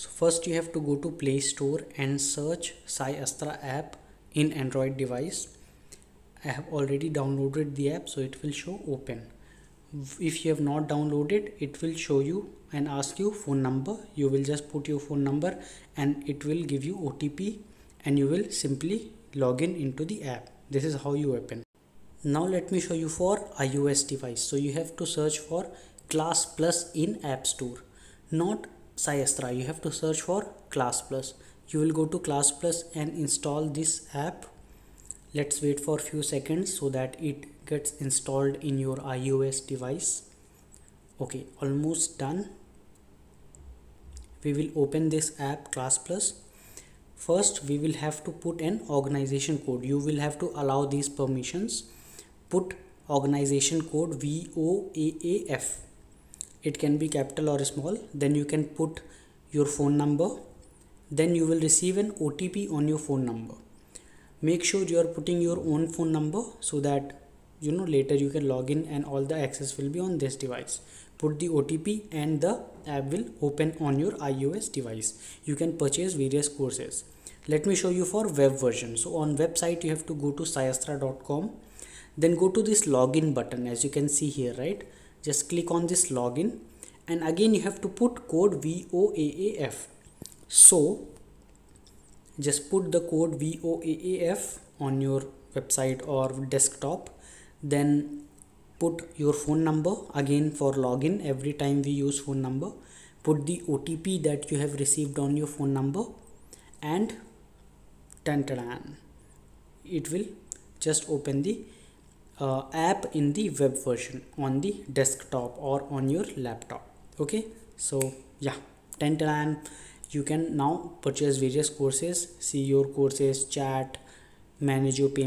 so first you have to go to play store and search SciAstra app in android device. I have already downloaded the app so it will show open. If you have not downloaded it will show you and ask you phone number. You will just put your phone number and it will give you OTP and you will simply log in into the app. This is how you open. Now let me show you for iOS device. So you have to search for Classplus in app store not Sai you have to search for Classplus. You will go to Classplus and install this app. Let's wait for a few seconds so that it gets installed in your iOS device. Okay almost done. We will open this app Classplus. First we will have to put an organization code. You will have to allow these permissions. Put organization code VOAAF it can be capital or small then you can put your phone number then you will receive an OTP on your phone number. Make sure you are putting your own phone number so that you know later you can log in and all the access will be on this device. Put the otp and the app will open on your ios device. You can purchase various courses. Let me show you for web version. So on website you have to go to sciastra.com then go to this login button as you can see here right just click on this login. And again you have to put code voaaf so just put the code VOAAF on your website or desktop. Then put your phone number again for login every time we use phone number. Put the OTP that you have received on your phone number and tan it will just open the uh, app in the web version on the desktop or on your laptop. Okay? So yeah. Tan you can now purchase various courses see your courses chat manage your payment